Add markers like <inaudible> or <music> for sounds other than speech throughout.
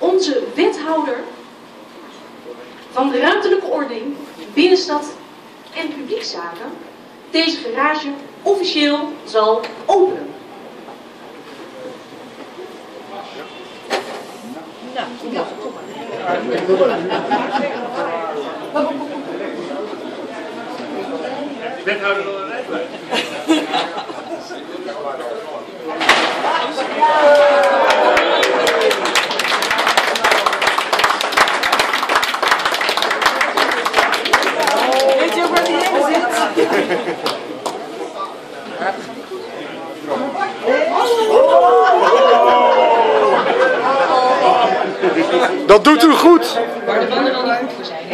onze wethouder van de ruimtelijke ordening, binnenstad en publiekzaken deze garage officieel zal openen. Wethouder van <laughs> de. Weet je ook waar die heen zit? Dat doet u goed. Waar de zijn.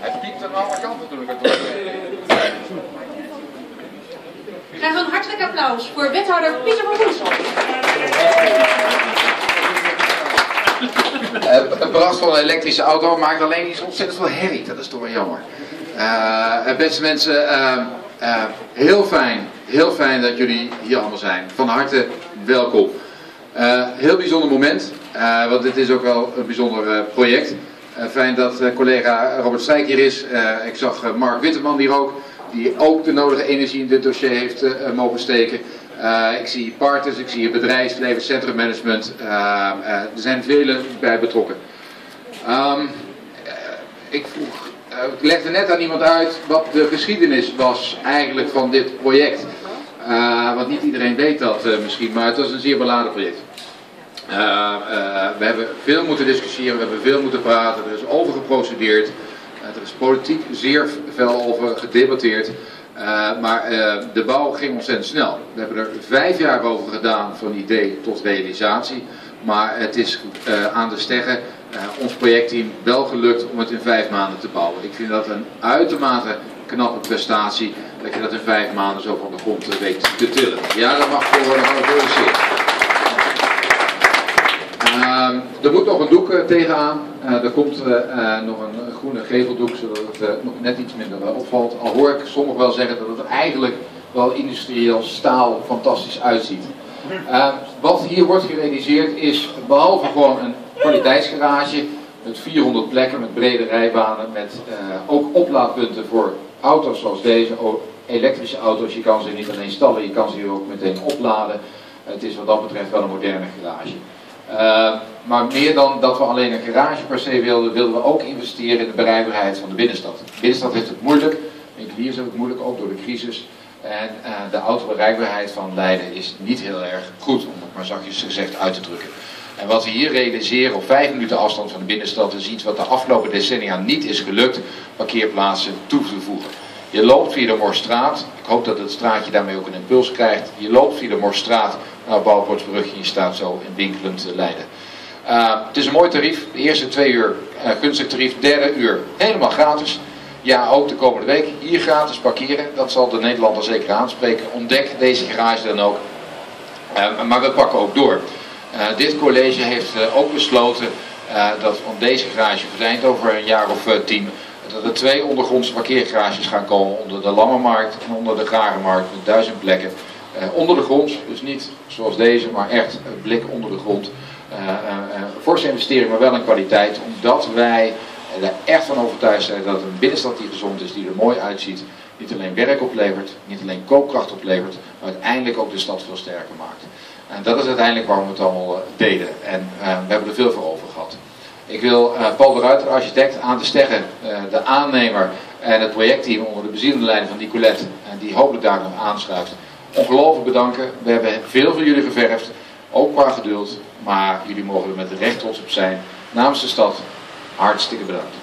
Het piept aan alle kanten toen het Graag een hartelijk applaus voor wethouder Pieter van Woensel. Eh, Het belast van een elektrische auto maakt alleen niet zo ontzettend veel herrie. Dat is toch wel jammer. Eh, beste mensen, eh, eh, heel fijn, heel fijn dat jullie hier allemaal zijn. Van harte welkom. Eh, heel bijzonder moment, eh, want dit is ook wel een bijzonder eh, project. Eh, fijn dat eh, collega Robert Stijk hier is. Eh, ik zag eh, Mark Witteman hier ook, die ook de nodige energie in dit dossier heeft eh, eh, mogen steken. Eh, ik zie partners, ik zie bedrijfsleven, centrummanagement. Er zijn velen bij betrokken. Ehm, eh, ik vroeg, legde net aan iemand uit wat de geschiedenis was eigenlijk van dit project. Eh, want niet iedereen weet dat misschien, maar het was een zeer beladen project. We hebben veel moeten discussiëren, we hebben veel moeten praten, er is over geprocedeerd. Eh, er is politiek zeer veel over gedebatteerd. Eh, maar eh, de bouw ging ontzettend snel. We hebben er vijf jaar over gedaan van idee tot realisatie. Maar het is aan de steggen ons projectteam wel gelukt om het in vijf maanden te bouwen. Ik vind dat een uitermate knappe prestatie dat je dat in vijf maanden zo van de grond weet te tillen. Ja, dat mag voor worden geapplaudisseerd. Er moet nog een doek eh, tegenaan. Eh, er komt eh, nog een groene geveldoek, zodat het nog net iets minder opvalt. Al hoor ik sommigen wel zeggen dat het eigenlijk wel industrieel staal fantastisch uitziet. Wat hier wordt gerealiseerd is, behalve gewoon een kwaliteitsgarage met 400 plekken, met brede rijbanen, met ook oplaadpunten voor auto's zoals deze, elektrische auto's. Je kan ze niet alleen stallen, je kan ze hier ook meteen opladen. Het is wat dat betreft wel een moderne garage. Uh, maar meer dan dat we alleen een garage per se wilden, wilden we ook investeren in de bereikbaarheid van de binnenstad. De binnenstad heeft het moeilijk, winkeliers hebben het moeilijk, ook door de crisis. En uh, de autobereikbaarheid van Leiden is niet heel erg goed, om het maar zachtjes gezegd uit te drukken. En wat we hier realiseren op vijf minuten afstand van de binnenstad is iets wat de afgelopen decennia niet is gelukt, parkeerplaatsen toe te voegen. Je loopt via de Morstraat, ik hoop dat het straatje daarmee ook een impuls krijgt. Je loopt via de Morstraat naar Bouwportbrug en je staat zo in winkelend Leiden. Uh, het is een mooi tarief, de eerste twee uur uh, gunstig tarief, derde uur helemaal gratis. Ja, ook de komende week hier gratis parkeren, dat zal de Nederlander zeker aanspreken. Ontdek deze garage dan ook. Maar we pakken ook door. Dit college heeft ook besloten dat deze garage verdwijnt over een jaar of tien. Dat er twee ondergrondse parkeergarages gaan komen onder de Lammermarkt en onder de Garenmarkt met duizend plekken. onder de grond, dus niet zoals deze, maar echt blik onder de grond. forse investering, maar wel in kwaliteit, omdat wij er echt van overtuigd zijn dat een binnenstad die gezond is, die er mooi uitziet, niet alleen werk oplevert, niet alleen koopkracht oplevert, maar uiteindelijk ook de stad veel sterker maakt. En dat is uiteindelijk waarom we het allemaal deden. En we hebben er veel voor over. Ik wil uh, Paul de Ruiter, architect, aan de steggen, de aannemer en het projectteam onder de bezielende leiding van Nicolette, en die hopelijk daar nog aanschuift, ongelooflijk bedanken. We hebben veel van jullie geverfd, ook qua geduld, maar jullie mogen er met recht trots op zijn. Namens de stad, hartstikke bedankt.